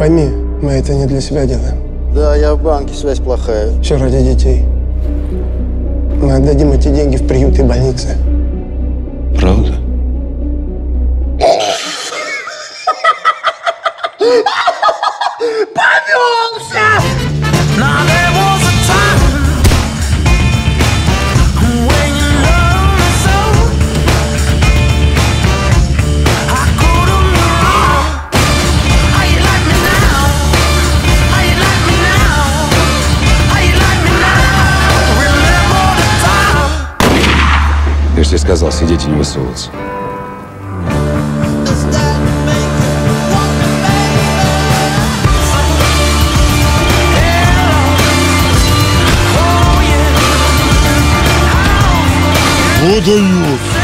Пойми, мы это не для себя делаем. Да, я в банке, связь плохая. Все ради детей. Мы отдадим эти деньги в приют и больницы. Правда? Now Я же тебе сказал, сидеть и не высовываться. Водают.